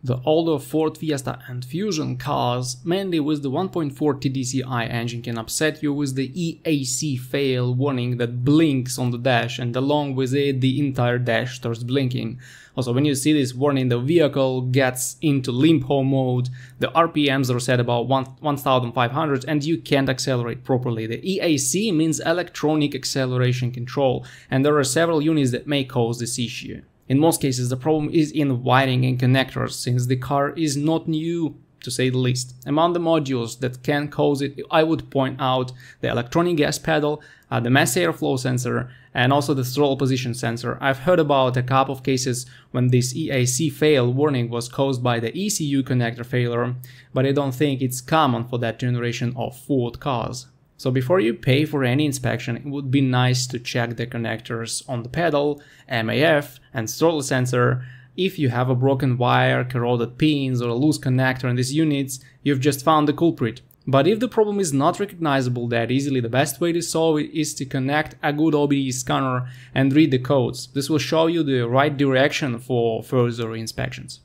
The older Ford Fiesta and Fusion cars, mainly with the 1.4 TDCi engine can upset you with the EAC fail warning that blinks on the dash and along with it the entire dash starts blinking. Also when you see this warning the vehicle gets into limp mode, the RPMs are set about 1500 and you can't accelerate properly. The EAC means electronic acceleration control and there are several units that may cause this issue. In most cases, the problem is in wiring and connectors, since the car is not new to say the least. Among the modules that can cause it, I would point out the electronic gas pedal, uh, the mass airflow sensor, and also the throttle position sensor. I've heard about a couple of cases when this EAC fail warning was caused by the ECU connector failure, but I don't think it's common for that generation of Ford cars. So before you pay for any inspection, it would be nice to check the connectors on the pedal, MAF and throttle sensor. If you have a broken wire, corroded pins or a loose connector in these units, you've just found the culprit. But if the problem is not recognizable that easily, the best way to solve it is to connect a good OBD scanner and read the codes. This will show you the right direction for further inspections.